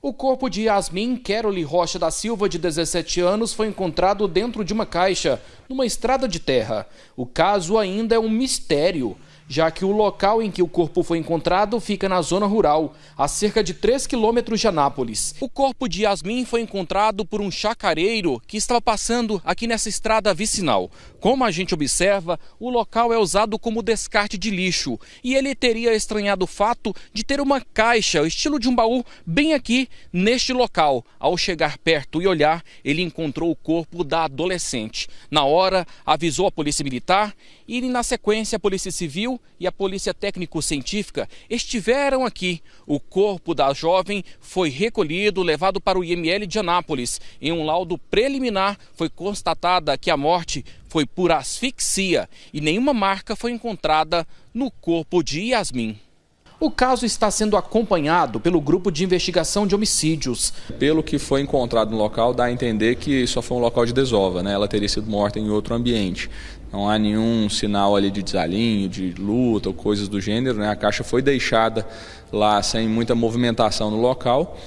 O corpo de Yasmin Keroli Rocha da Silva, de 17 anos, foi encontrado dentro de uma caixa, numa estrada de terra. O caso ainda é um mistério já que o local em que o corpo foi encontrado fica na zona rural, a cerca de 3 quilômetros de Anápolis. O corpo de Yasmin foi encontrado por um chacareiro que estava passando aqui nessa estrada vicinal. Como a gente observa, o local é usado como descarte de lixo e ele teria estranhado o fato de ter uma caixa, o estilo de um baú, bem aqui neste local. Ao chegar perto e olhar, ele encontrou o corpo da adolescente. Na hora, avisou a polícia militar e, na sequência, a polícia civil e a Polícia Técnico-Científica estiveram aqui. O corpo da jovem foi recolhido, levado para o IML de Anápolis. Em um laudo preliminar, foi constatada que a morte foi por asfixia e nenhuma marca foi encontrada no corpo de Yasmin. O caso está sendo acompanhado pelo grupo de investigação de homicídios. Pelo que foi encontrado no local, dá a entender que só foi um local de desova, né? Ela teria sido morta em outro ambiente. Não há nenhum sinal ali de desalinho, de luta ou coisas do gênero, né? A caixa foi deixada lá sem muita movimentação no local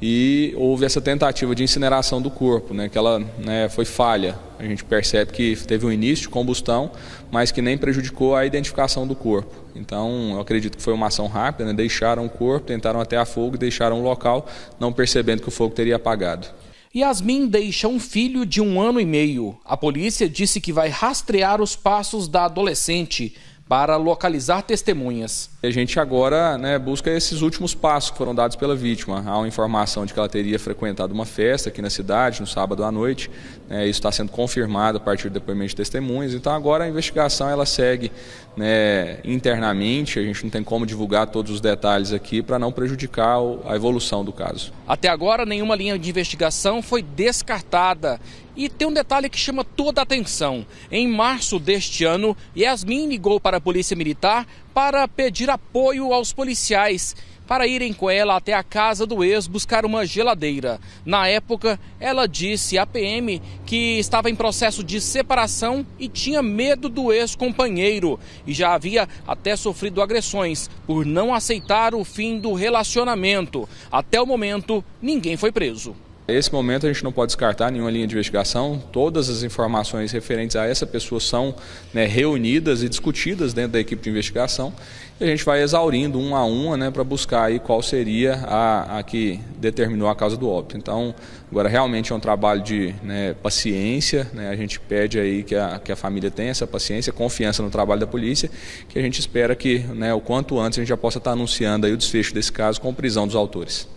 e houve essa tentativa de incineração do corpo, né, que ela né, foi falha. A gente percebe que teve um início de combustão, mas que nem prejudicou a identificação do corpo. Então, eu acredito que foi uma ação rápida, né, deixaram o corpo, tentaram até a fogo e deixaram o local, não percebendo que o fogo teria apagado. Yasmin deixa um filho de um ano e meio. A polícia disse que vai rastrear os passos da adolescente para localizar testemunhas. A gente agora né, busca esses últimos passos que foram dados pela vítima. Há uma informação de que ela teria frequentado uma festa aqui na cidade no sábado à noite. Né, isso está sendo confirmado a partir do depoimento de testemunhas. Então agora a investigação ela segue né, internamente. A gente não tem como divulgar todos os detalhes aqui para não prejudicar a evolução do caso. Até agora nenhuma linha de investigação foi descartada e tem um detalhe que chama toda a atenção. Em março deste ano, Yasmin ligou para a Polícia Militar para pedir apoio aos policiais para irem com ela até a casa do ex buscar uma geladeira. Na época, ela disse à PM que estava em processo de separação e tinha medo do ex-companheiro e já havia até sofrido agressões por não aceitar o fim do relacionamento. Até o momento, ninguém foi preso. Nesse momento a gente não pode descartar nenhuma linha de investigação, todas as informações referentes a essa pessoa são né, reunidas e discutidas dentro da equipe de investigação e a gente vai exaurindo uma a uma né, para buscar aí qual seria a, a, que determinou a causa do óbito. Então, agora realmente é um trabalho de né, paciência, né, a gente pede aí que a, que a família tenha essa paciência, confiança no trabalho da polícia, que a gente espera que né, o quanto antes a gente já possa estar anunciando aí o desfecho desse caso com prisão dos autores.